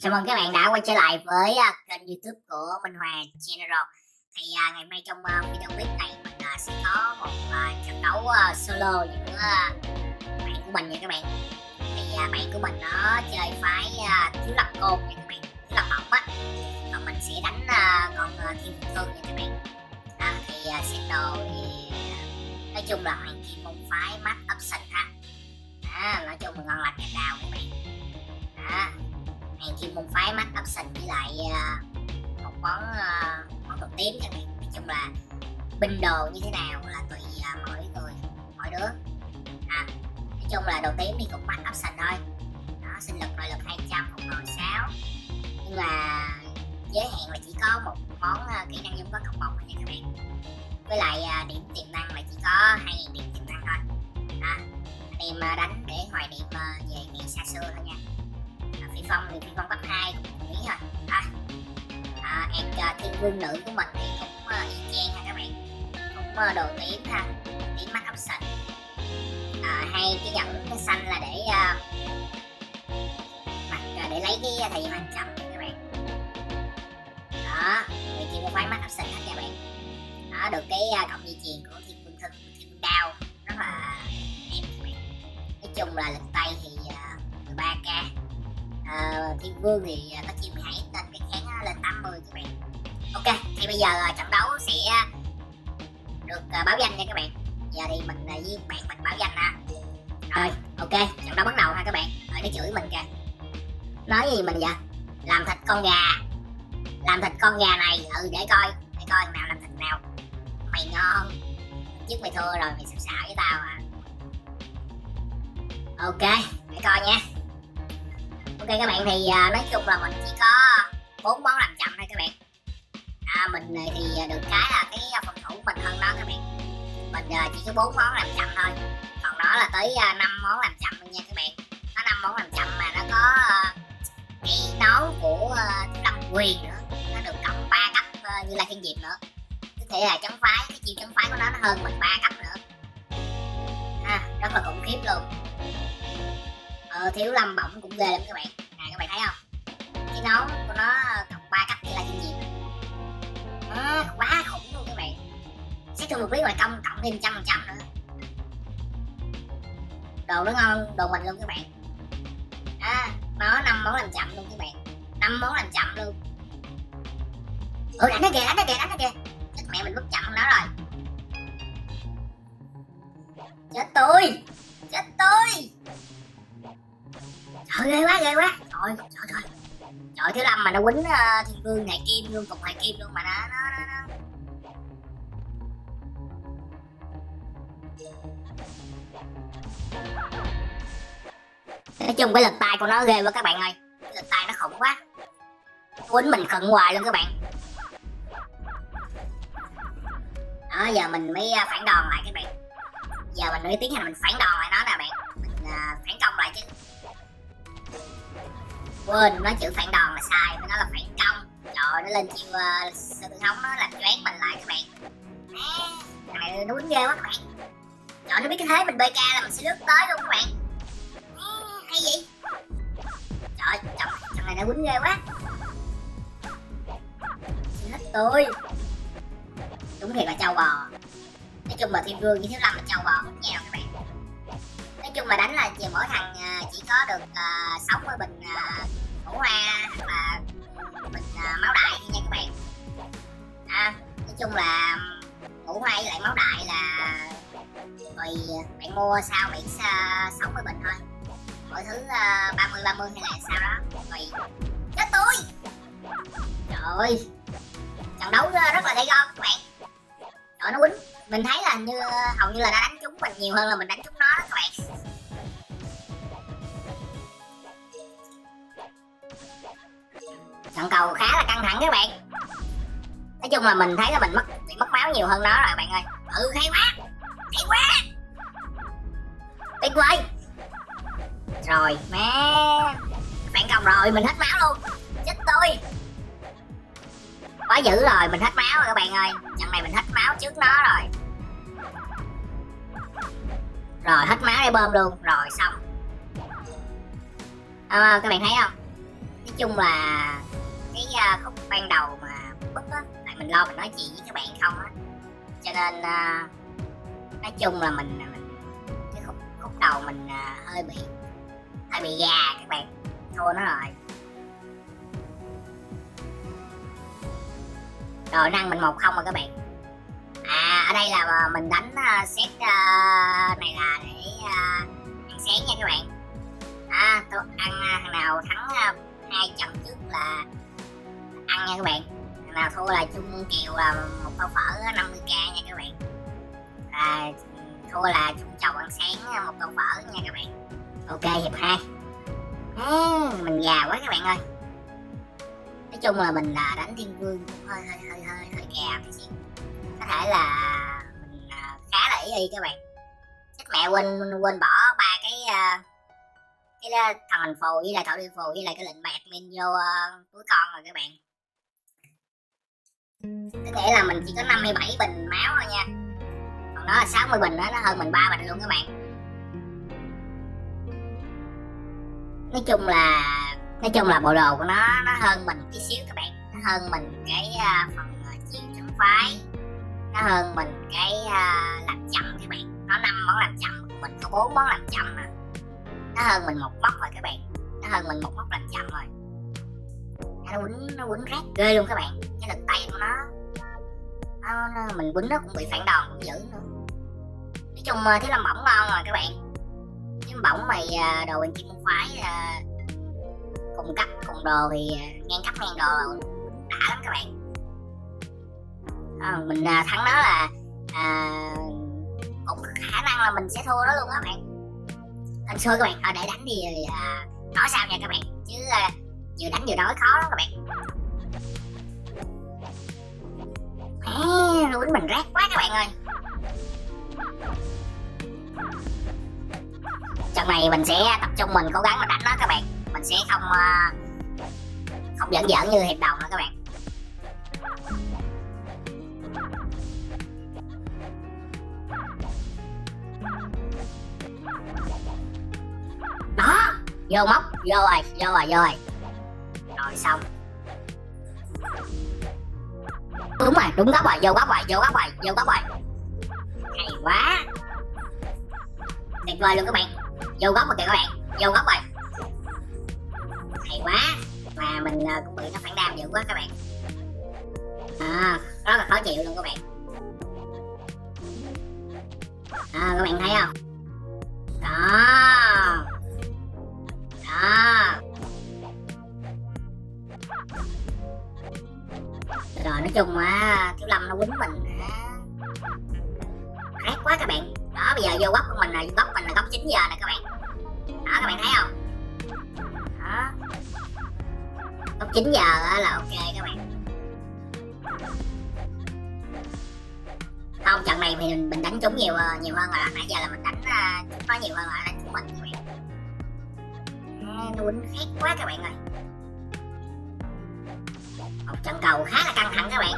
Chào mừng các bạn đã quay trở lại với uh, kênh youtube của Minh Hòa Channel. Thì uh, ngày hôm nay trong uh, video clip này mình uh, sẽ có một uh, trận đấu uh, solo giữa uh, bạn của mình nha các bạn. Thì uh, bạn của mình nó chơi phái uh, thiếu lập côn nha các bạn, thiếu lập mỏng á. Còn mình sẽ đánh uh, con uh, thiên thương nha các bạn. À, Thì uh, set đồ thì uh, nói chung là hoàng kim môn phái mắt option ha. Hàng môn phái mắt option với lại uh, một món uh, món đồ tím cho hạn nói chung là binh đồ như thế nào là tùy uh, mỗi người mỗi đứa. À, nói chung là đồ tím thì cũng mắt option thôi. Đó sinh lực nội lực 200 phục hồi 6 nhưng mà giới hạn là chỉ có một món uh, kỹ năng dung có cộng một thôi nha các bạn. Với lại uh, điểm tiềm năng là chỉ có 2.000 điểm tiềm năng thôi. À, anh em uh, đánh để hoài niệm uh, về ngày xa xưa thôi nha xong thì thiên phong cấp 2 cũng nghĩ rồi. À, à, em uh, thiên vương nữ của mình thì cũng uh, y chang ha các bạn. Cũng uh, đồ tím ha tím mắt option à, hay cái dẫn cái xanh là để uh, mặt uh, để lấy cái thời gian hoàng chậm các bạn. Đó thì chỉ có phái mắt option hết các bạn. Đó được cái uh, cộng di truyền của thiên vương thực thiên vương đao. Rất là đẹp các bạn. Nói chung là lịch tay thì uh, 13k uh, thiên vương thì uh, có chim 12 nên cái kháng lên 80 các bạn. Ok thì bây giờ trận đấu sẽ được uh, báo danh nha các bạn. Giờ thì mình uh, với bạn mình báo danh nè rồi ok trận đấu bắt đầu ha các bạn. Rồi nó chửi mình kìa. Nói gì mình vậy? Làm thịt con gà. Làm thịt con gà này ừ để coi để coi thằng nào làm thịt nào. Mày ngon. Trước mày thua rồi mày sắp xạo với tao à. Ok để coi nha ok các bạn thì uh, nói chung là mình chỉ có bốn món làm chậm thôi các bạn. À, mình à, thì à, được cái là cái phòng thủ mình hơn đó các bạn. Mình uh, chỉ có bốn món làm chậm thôi. Còn đó là tới uh, món làm chậm luôn nha các bạn. Nó năm món làm chậm mà nó có uh, cái nón của uh, lâm quyền nữa. Nó được cộng ba cấp uh, như là thiên diệp nữa. Có thể là chống phái cái chiêu chống phái của nó nó hơn mình ba cấp nữa. À, rất là khủng khiếp luôn ờ, thiếu lâm bổng cũng ghê lắm các bạn. Nè các bạn thấy không? Cái nón của nó cộng ba cấp như là thiên diệp à, quá khủng luôn các bạn. Xét thương một lý ngoài công cộng thêm trăm phần trăm nữa. Đồ nó ngon đồ mình luôn các bạn. À, nó năm món làm chậm luôn các bạn. Năm món làm chậm luôn. Ừ đánh nó kìa đánh nó kìa đánh nó kìa. Chết mẹ mình mất chậm nó rồi. Chết tôi! Chết tôi! Trời ghê quá ghê quá. Trời trời trời. Trời thứ năm mà nó quýnh uh, thiên vương ngày kim luôn cùng ngày kim luôn mà nó nó nó, nó. nói chung cái lực tay của nó ghê quá các bạn ơi. Lực tay nó khủng quá. Quýnh mình khẩn hoài luôn các bạn. Đó giờ mình mới ờ, phản đòn lại các bạn. Giờ mình mới tiến hành mình phản đòn lại nó nè bạn. Mình uh, phản công lại chứ quên nói chữ phản đòn là sai nó là phản công. Trời nó lên chiêu uh, sư nó làm choáng mình lại các bạn. À, thằng này nó quýnh ghê quá các bạn. Trời nó biết cái thế mình bk là mình sẽ lướt tới luôn các bạn. À, hay gì trời trời thằng này nó quýnh ghê quá. Xin hết tôi. Đúng thiệt là trâu bò. Nói chung là thiên vương với thiếu lâm là trâu bò cũng nhiều các bạn. Nói chung là đánh là chỉ mỗi thằng ờ, chỉ có được uh, 60 bình uh, ngũ hoa và bình uh, máu đại nha các bạn. À, nói chung là ngũ hoa với lại máu đại là tùy à, bạn mua sao miễn uh, 60 bình thôi. Mọi thứ uh, 30 30 hay là sao đó tùy. Chết tôi! Trời ơi! Trận đấu à, rất là gay go các bạn. Trời nó quýnh. Mình thấy là như à, hầu như là đã đánh chúng mình nhiều hơn là mình đánh chúng trận cầu khá là căng thẳng các bạn. Nói chung là mình thấy là mình mất bị mất máu nhiều hơn đó rồi bạn ơi. Ừ hay quá. Hay quá. Tuyệt vời. Rồi má bạn công rồi mình hết máu luôn. Chết tôi. Quá dữ rồi mình hết máu rồi các bạn ơi. Trận này mình hết máu trước nó rồi. Rồi hết máu để bơm luôn. Rồi xong. À, các bạn thấy không? Nói chung là cái uh, khúc ban đầu mà bức á tại mình lo mình nói chuyện với các bạn không á. Cho nên uh, nói chung là mình à, mình cái khúc khúc đầu mình uh, hơi bị hơi bị gà các bạn. Thua nó rồi rồi năng mình một không rồi các bạn. À ở đây là mình đánh uh, set uh, này là để uh, ăn sáng nha các bạn. À tôi ăn uh, thằng nào thắng uh, hai trận trước là ăn nha các bạn. Nào thua là chung Kiều là một bao phở 50 k nha các bạn. À, thua là chung chầu ăn sáng một bao phở nha các bạn. Ok hiệp hai. À, mình già quá các bạn ơi. Nói chung là mình là đánh thiên vương cũng hơi hơi hơi hơi hơi gà tí xíu. Có thể là mình à, khá là ý y các bạn. Chắc mẹ quên quên bỏ ba cái à, cái à, thằng hành phù với lại thổ đi phù với lại cái lệnh bạc min vô uh, túi con rồi các bạn có thể là mình chỉ có 57 bình máu thôi nha. Còn nó là 60 bình đó nó hơn mình ba bình luôn các bạn. Nói chung là nói chung là bộ đồ của nó nó hơn mình tí xíu các bạn. Nó hơn mình cái uh, phần à, uh, chiều phái nó hơn mình cái uh, làm chậm các bạn. Nó năm món làm chậm mình có bốn món làm chậm mà. Nó hơn mình một móc rồi các bạn. Nó hơn mình một móc làm chậm rồi nó quấn nó quấn rác ghê luôn các bạn. Cái lực tay của nó nó, nó mình quấn nó cũng bị phản đòn cũng dữ nữa. Nói chung uh, thiếu lâm ngon rồi các bạn. Thiếu lâm mày ờ, đồ bên kim phái ờ, cùng cấp cùng đồ thì ngang cấp ngang đồ đã lắm các bạn. À, mình thắng nó là à, cũng khả năng là mình sẽ thua nó luôn các bạn. Anh xưa các bạn à, để đánh thì à, nói sao nha các bạn. Chứ à, vừa đánh vừa nói khó lắm các bạn. À, quýnh mình rác quá các bạn ơi. Trận này mình sẽ tập trung mình cố gắng mà đánh nó các bạn. Mình sẽ không ờ, không giỡn giỡn như hiệp đầu nữa các bạn. Đó vô móc vô rồi vô rồi vô rồi rồi xong. Đúng rồi, đúng góc rồi, vô góc rồi, vô góc rồi, vô góc rồi. Hay quá. Tuyệt vời luôn các bạn. Vô góc rồi kìa các bạn, vô góc rồi. Hay quá. Mà mình ờ, cũng bị nó phản đam dữ quá các bạn. À rất là khó chịu luôn các bạn. À các bạn thấy không? Đó. Nói chung á thiếu lâm nó quýnh mình rét quá các bạn. Đó bây giờ vô góc của mình là góc mình là góc 9 giờ nè các bạn. Đó các bạn thấy không? Đó. Góc 9 giờ là ok các bạn. Không trận này thì mình, mình đánh trúng nhiều ờ, nhiều hơn rồi. Nãy giờ là mình đánh ờ, chúng nó nhiều hơn là đánh trúng mình các bạn. À, nó quýnh khét quá các bạn ơi một trận cầu khá là căng thẳng các bạn.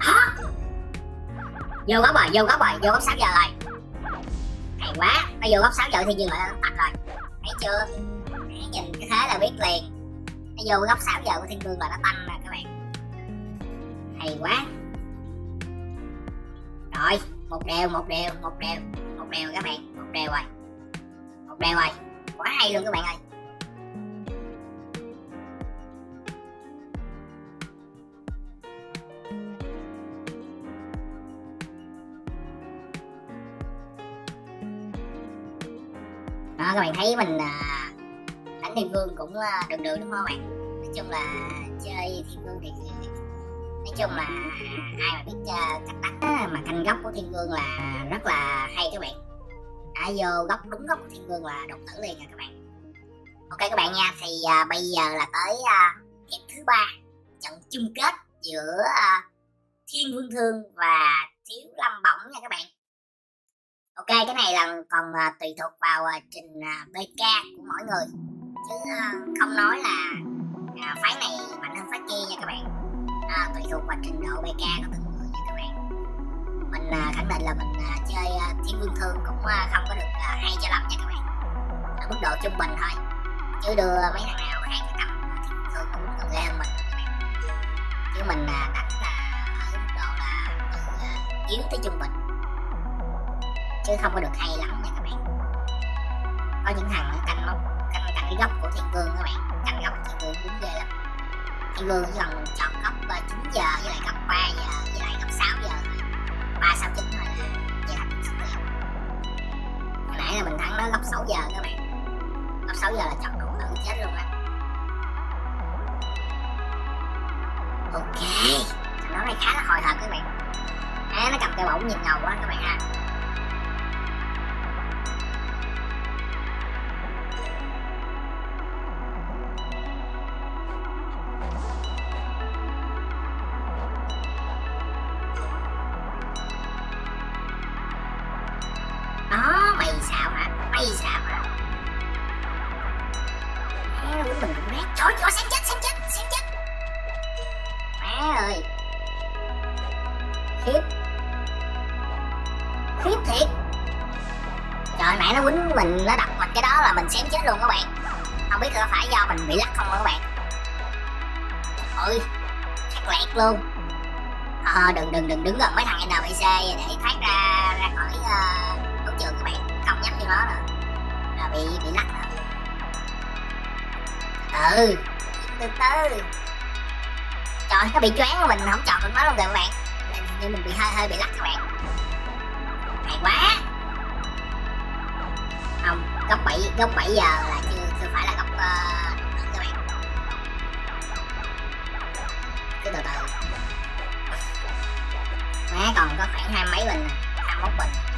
Đó vô góc rồi, vô góc rồi, vô góc 6 giờ rồi. Hay quá, nó vô góc 6 giờ thì dừng lại nó tạch rồi. Thấy chưa? Hãy nhìn cái thế là biết liền. Nó vô góc 6 giờ của thiên vương là nó tanh nè các bạn. Hay quá. Rồi, một đều một đều một đều một đều các bạn, một đều rồi. Một đều rồi. Quá hay luôn các bạn ơi. Đó các bạn thấy mình à, đánh thiên vương cũng à, đường được được đúng không các bạn? Nói chung là chơi thiên vương thì nói chung là ai mà biết à, cách đánh mà canh góc của thiên vương là rất là hay các bạn. Đã vô góc đúng góc của thiên vương là đột tử liền nha các bạn. Ok các bạn nha thì uh, bây giờ là tới uh, hiệp thứ ba trận chung kết giữa uh, thiên vương thương và thiếu lâm bổng nha các bạn ok cái này là còn uh, tùy thuộc vào uh, trình à, uh, bk của mỗi người. Chứ uh, không nói là uh, phái này mạnh hơn phái kia nha các bạn. Uh, tùy thuộc vào trình độ bk của từng người nha các bạn. Mình uh, khẳng định là mình uh, chơi uh, thiên vương thương cũng uh, không có được uh, hay cho lắm nha các bạn. Ở mức độ trung bình thôi. Chứ đưa mấy thằng nào khác cầm thiên cương cũng còn ghê hơn mình các bạn. Chứ mình uh, đánh là ở mức độ là từ yếu tới trung bình chứ không có được hay lắm nha các bạn. Có những thằng nó canh móc canh canh cái góc của thiên vương các bạn. Canh góc thiên vương đúng ghê lắm. Thiên vương chỉ cần chọn góc ờ, 9 giờ với lại góc 3 giờ với lại góc 6 giờ. Ba sáu chín thôi là về thành sức đẹp hồi nãy là mình thắng nó góc 6 giờ các bạn. Góc 6 giờ là chọn đủ tử chết luôn á. Ok. Trận đấu này khá là hồi hộp các bạn. À, nó cầm cây bổng nhìn ngầu quá các bạn ha. à. Hả sao? Má ơi mình cũng rét trời ơi xem chết xem chết xem chết. Mẹ ơi. Khiếp. Khiếp thiệt. Trời mẹ nó quýnh mình nó đập mình cái đó là mình xém chết luôn các bạn. Không biết có phải do mình bị lắc không các bạn. Ơi, chắc lẹt luôn. Ờ đừng đừng đừng đứng gần mấy thằng NPC để thoát ra ra khỏi uh, đấu trường các bạn. Không nhắm cho nó nữa là bị bị lắc rồi từ từ từ. Trời nó bị choáng mình không chọn được nó luôn rồi các bạn. Như mình bị hơi hơi bị lắc các bạn. Hay quá. Không góc 7 góc 7 giờ là chưa chưa phải là góc uh, các bạn. Cứ từ từ. Má còn có khoảng hai mấy bình hai mốt bình.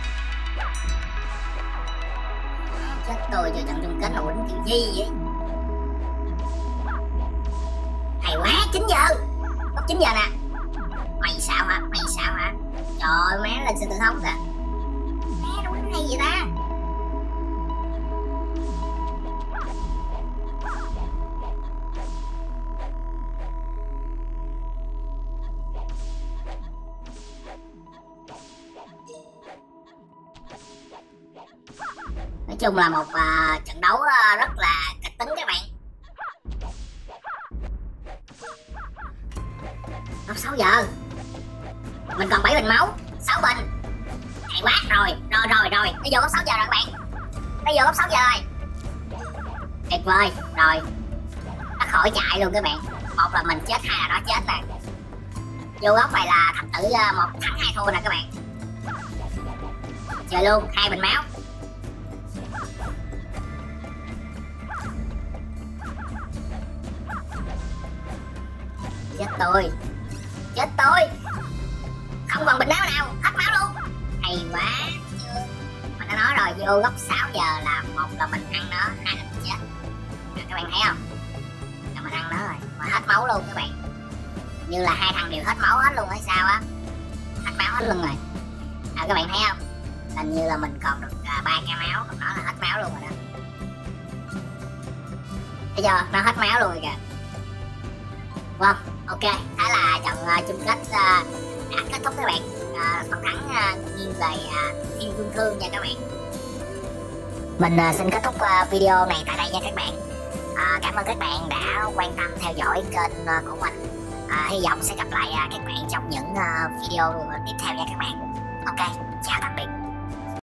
Chết tôi giờ trận chung kết là quýnh kiểu gì vậy. Hay quá 9 giờ. Bóc 9 giờ nè. Mày sao hả? Mày sao hả? Trời má lên xin tự thống kìa. Má nó quýnh hay vậy ta? Nói chung là một uh, trận đấu uh, rất là kịch tính các bạn. Lúc 6 giờ. Mình còn 7 bình máu 6 bình. Hay quá rồi rồi rồi rồi. Nó vô góc 6 giờ rồi các bạn. Nó vô góc 6 giờ rồi. Tuyệt vời rồi. Nó khỏi chạy luôn các bạn. Một là mình chết hai là nó chết nè. Vô góc này là thập tử ờ, một thắng hai thua nè các bạn. Chờ luôn hai bình máu. Chết tôi. Chết tôi. Không còn bình máu nào. Hết máu luôn. Hay quá. Chưa mình đã nói rồi vô góc 6 giờ là một là mình ăn nó hai là mình chết. Rồi, các bạn thấy không? Là mình ăn nó rồi. Mà hết máu luôn các bạn. Như là hai thằng đều hết máu hết luôn hay sao á. Hết máu hết luôn rồi. À, các bạn thấy không? Hình như là mình còn được à, ba uh, ca máu. Còn nó là hết máu luôn rồi đó. Bây giờ nó hết máu luôn rồi kìa. Vâng ok thế là trận uh, chung kết ờ, uh, đã kết thúc các bạn. Uh, phần thắng uh, nghiêng về uh, thiên vương thương nha các bạn. Mình uh, xin kết thúc uh, video này tại đây nha các bạn. Uh, cảm ơn các bạn đã quan tâm theo dõi kênh uh, của mình. Uh, hy vọng sẽ gặp lại uh, các bạn trong những uh, video tiếp theo nha các bạn. Ok chào tạm biệt.